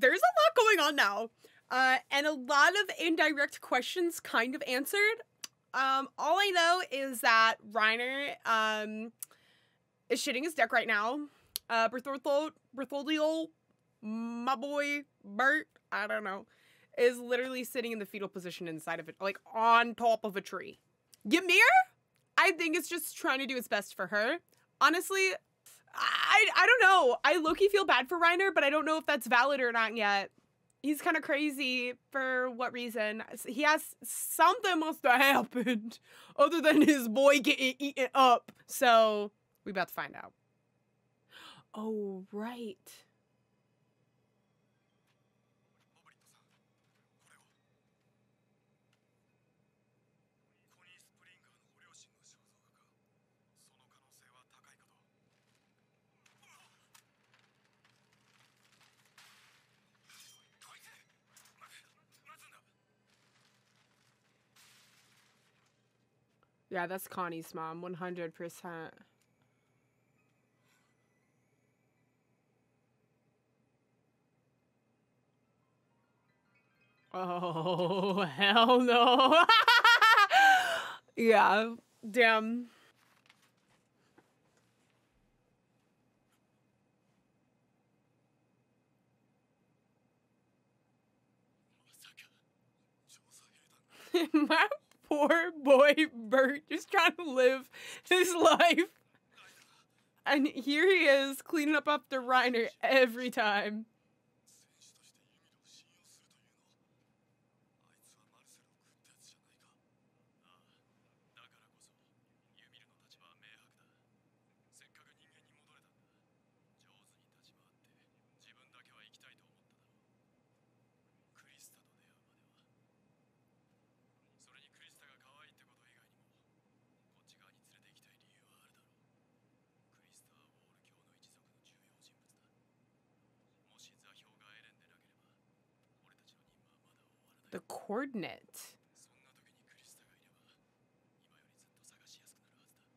there's a lot going on now. Uh, and a lot of indirect questions kind of answered. Um, all I know is that Reiner um, is shitting his deck right now. Uh, Bertholdiel, my boy Bert, I don't know, is literally sitting in the fetal position inside of it, like on top of a tree. Ymir, I think, is just trying to do its best for her. Honestly, I I don't know. I Loki feel bad for Reiner, but I don't know if that's valid or not yet. He's kind of crazy for what reason? He has something must have happened other than his boy getting eaten up. So we about to find out. Oh right. Yeah, that's Connie's mom, 100%. Oh, hell no. yeah, damn. Mom? poor boy Bert just trying to live his life. And here he is cleaning up after Reiner every time. The coordinate.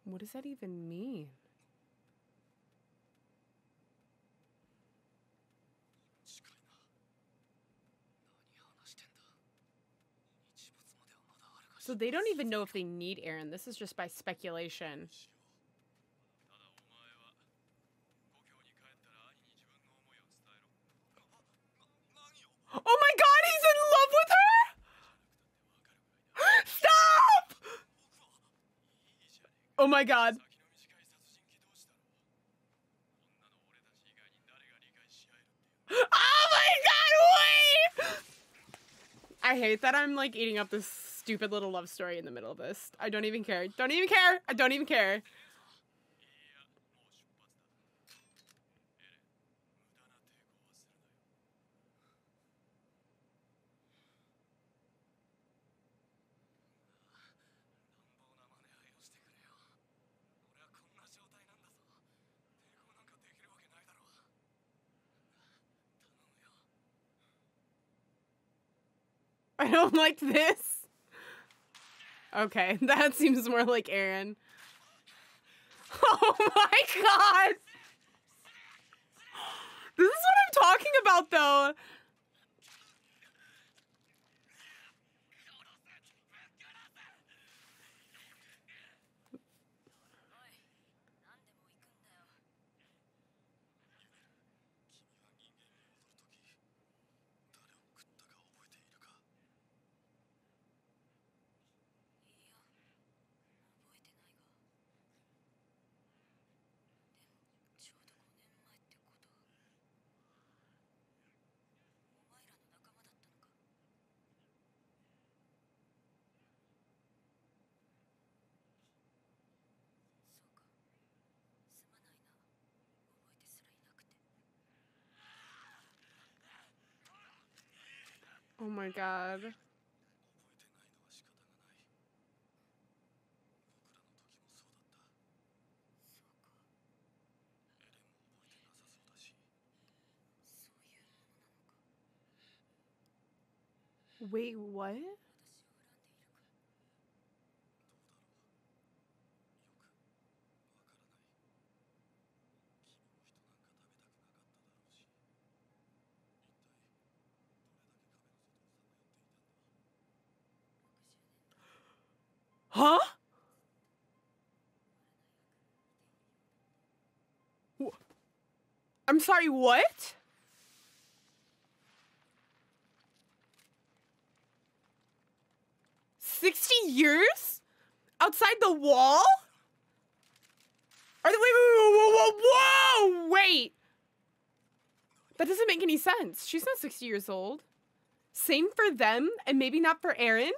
What does that even mean? So they don't even know if they need Eren. This is just by speculation. my god. Oh my god, wait! I hate that I'm like eating up this stupid little love story in the middle of this. I don't even care. Don't even care. I don't even care. I don't like this. Okay, that seems more like Eren. Oh my god! This is what I'm talking about though. Oh my god. Wait, what? Huh? I'm sorry, what? Sixty years? Outside the wall? Are they, wait, wait, wait, whoa, whoa, wait! That doesn't make any sense. She's not 60 years old. Same for them, and maybe not for Eren.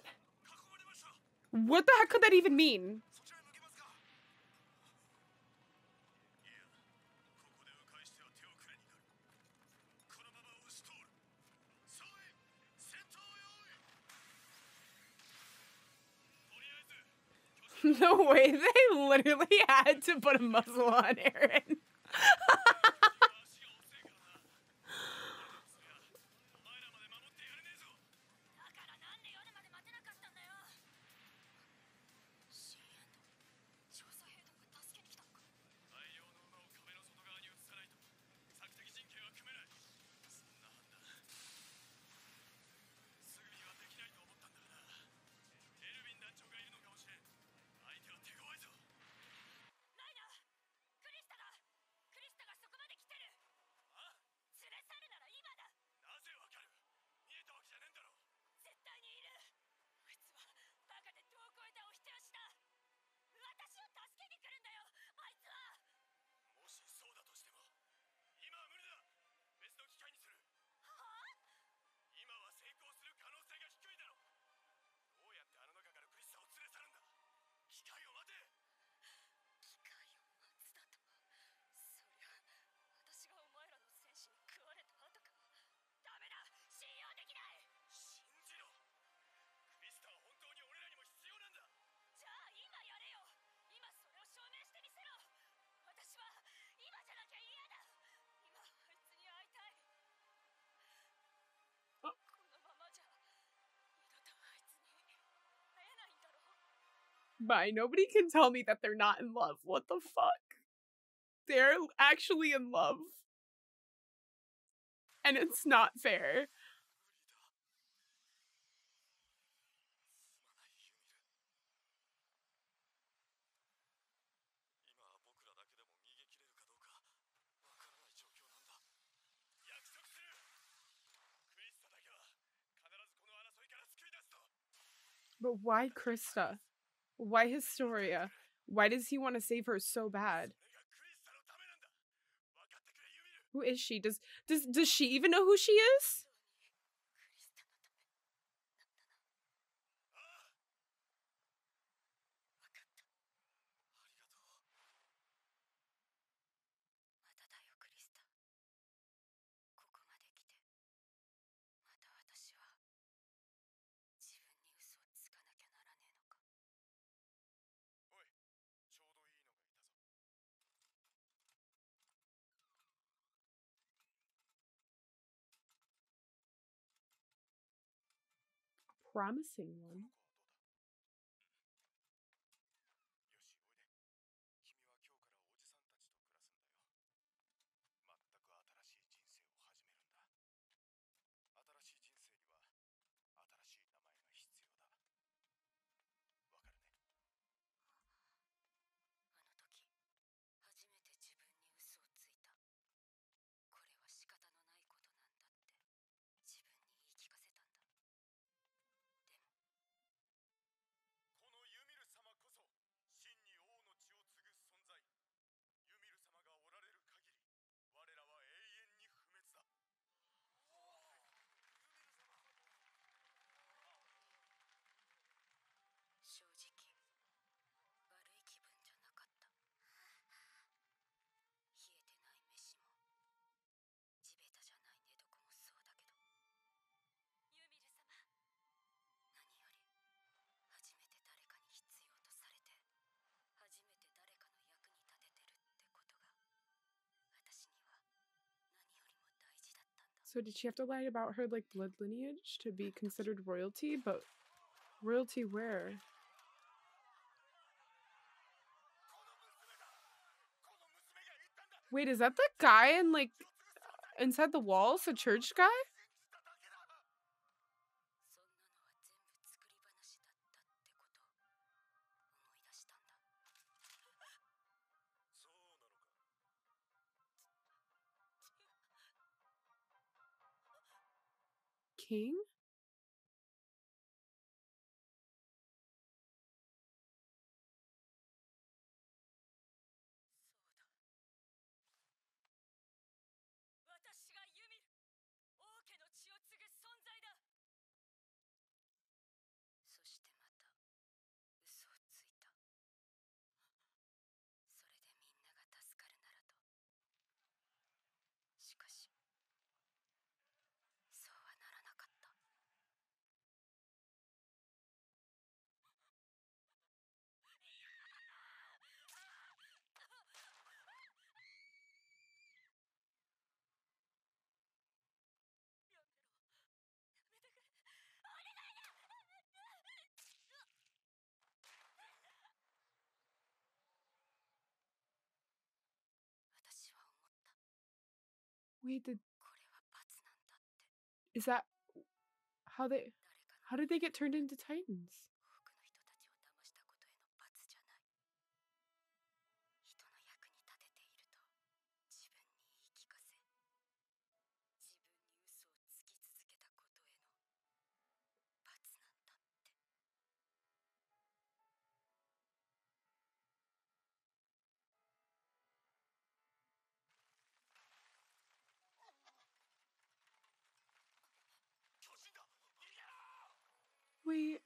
What the heck could that even mean? no way. They literally had to put a muzzle on Eren. by. Nobody can tell me that they're not in love. What the fuck? They're actually in love. And it's not fair. But why Krista? Why Historia? Why does he want to save her so bad? Who is she? Does does does she even know who she is? promising one. So did she have to lie about her like blood lineage to be considered royalty? But royalty where? Wait, is that the guy in like inside the walls, the church guy? king? の血を継ぐ Wait, to. Is that how they? How did they get turned into titans? we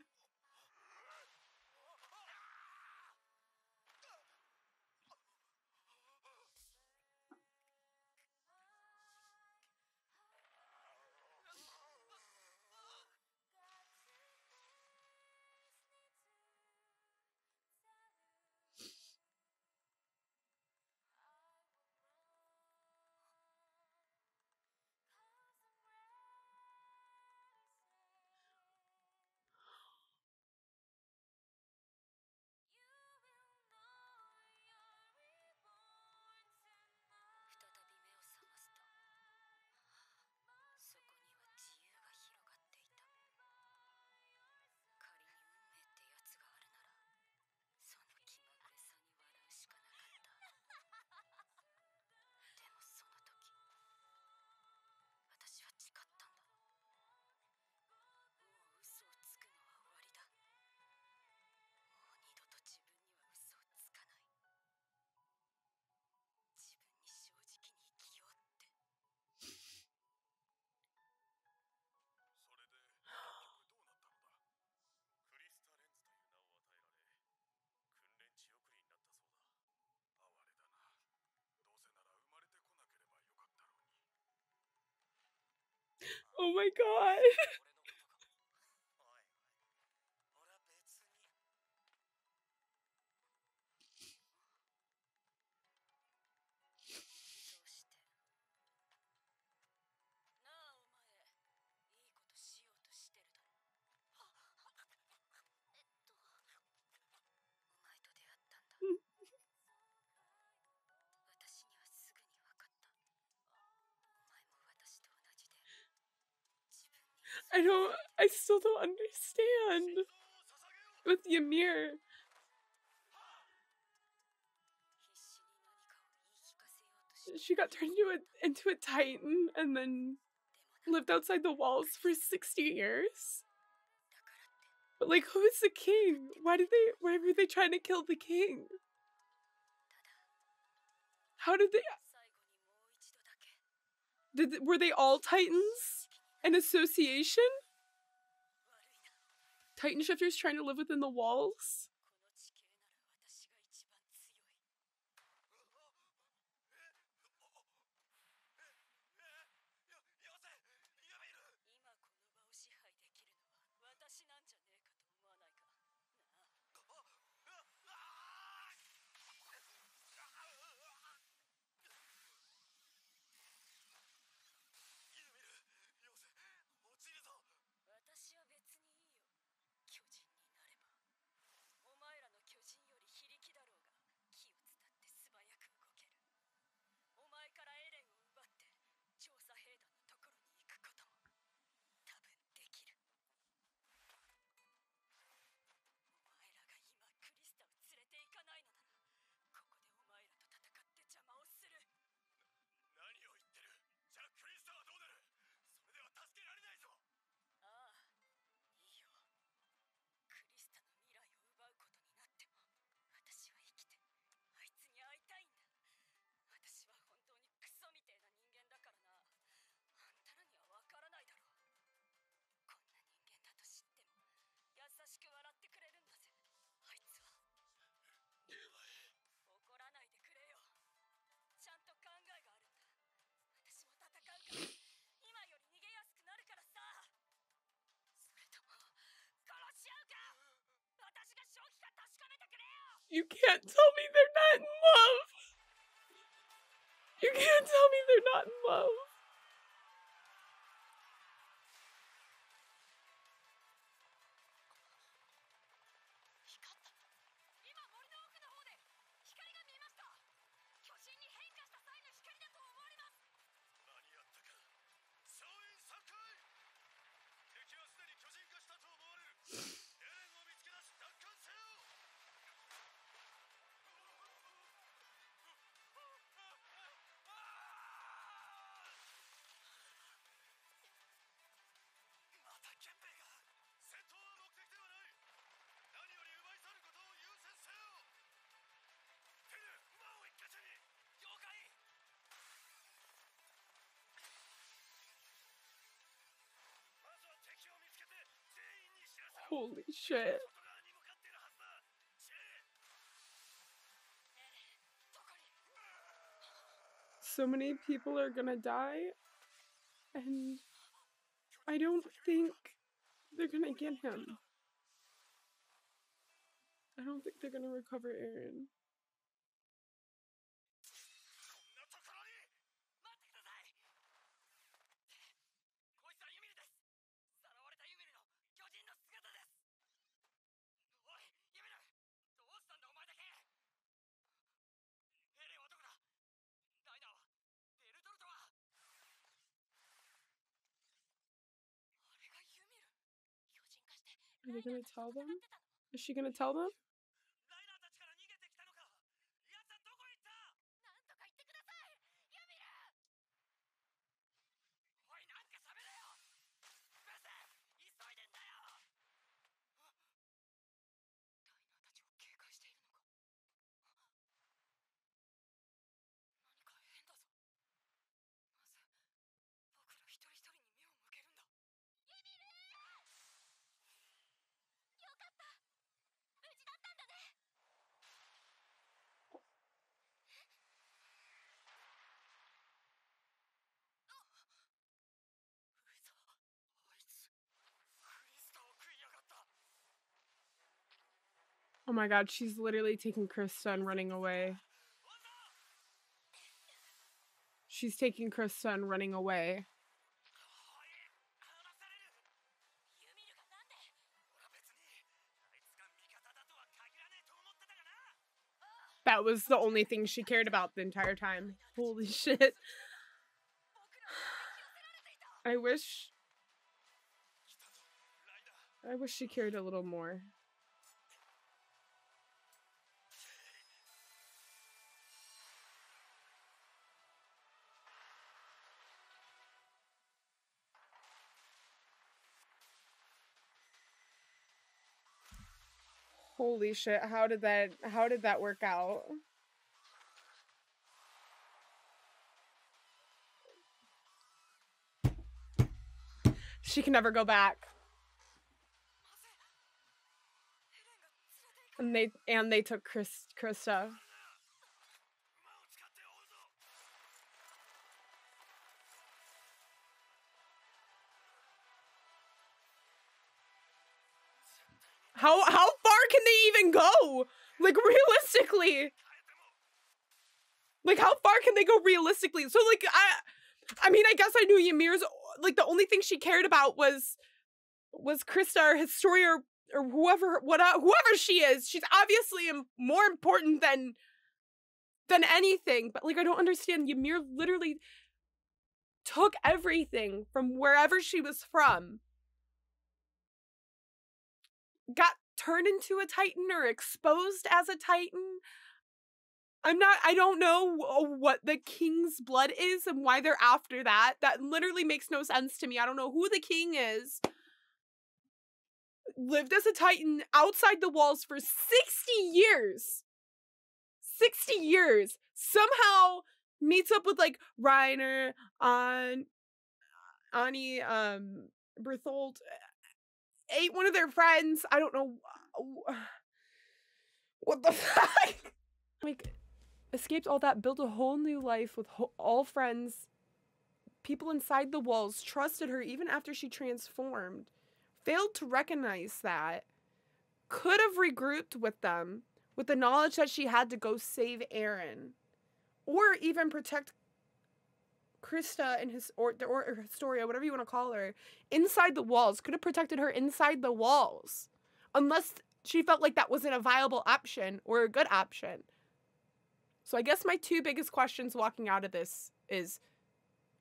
Oh my god. I don't. I still don't understand. With the Ymir. She got turned into a, into a titan and then lived outside the walls for 60 years. But like, who is the king? Why did they? Why were they trying to kill the king? How did they? Did were they all titans? An association? Titan shifters trying to live within the walls? You can't tell me they're not in love. You can't tell me they're not in love. Holy shit. So many people are gonna die, and I don't think they're gonna get him. I don't think they're gonna recover Eren. Are they gonna tell them? Is she gonna tell them? Oh my god, she's literally taking Krista and running away. She's taking Krista and running away. That was the only thing she cared about the entire time. Holy shit. I wish... I wish she cared a little more. Holy shit, how did that how did that work out? She can never go back. And they and they took Chris Krista. How how can they even go? Like realistically. Like how far can they go realistically? So like I I mean I guess I knew Ymir's like the only thing she cared about was was Krista or Historia or, or whoever what uh, whoever she is. She's obviously more important than than anything, but like I don't understand Ymir literally took everything from wherever she was from got turned into a titan or exposed as a titan? I'm not i don't know what the king's blood is and why they're after that. That literally makes no sense to me. I don't know who the king is. Lived as a titan outside the walls for 60 years. 60 years. Somehow meets up with like reiner on Annie um berthold ate one of their friends. I don't know what the fuck. Like, escaped all that, built a whole new life with all friends. People inside the walls trusted her even after she transformed. Failed to recognize that. Could have regrouped with them. with the knowledge that she had to go save Eren or even protect Krista and his or, or, or Historia, whatever you want to call her, inside the walls. Could have protected her inside the walls. Unless she felt like that wasn't a viable option or a good option. So I guess my two biggest questions walking out of this is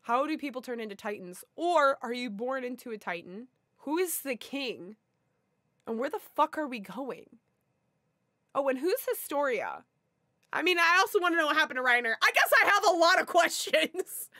how do people turn into titans? Or are you born into a titan? Who is the king? And where the fuck are we going? Oh, and who's Historia? I mean, I also want to know what happened to Reiner. I guess I have a lot of questions.